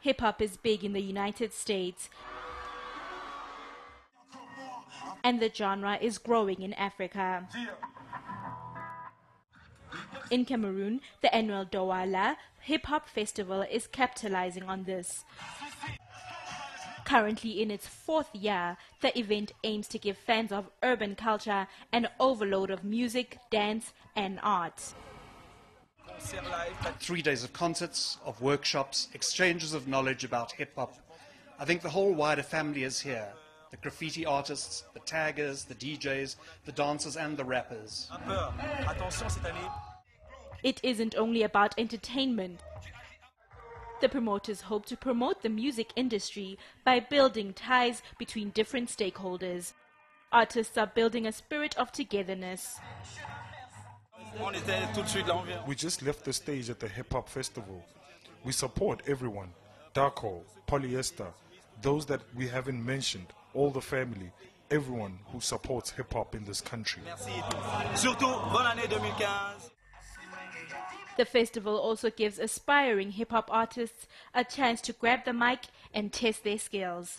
Hip hop is big in the United States, and the genre is growing in Africa. In Cameroon, the annual Douala Hip Hop Festival is capitalizing on this. Currently in its fourth year, the event aims to give fans of urban culture an overload of music, dance, and art. Three days of concerts, of workshops, exchanges of knowledge about hip hop. I think the whole wider family is here the graffiti artists, the taggers, the DJs, the dancers, and the rappers. It isn't only about entertainment. The promoters hope to promote the music industry by building ties between different stakeholders. Artists are building a spirit of togetherness. We just left the stage at the hip hop festival. We support everyone Darko, Polyester, those that we haven't mentioned, all the family, everyone who supports hip hop in this country. Surtout, bonne année 2015. The festival also gives aspiring hip hop artists a chance to grab the mic and test their skills.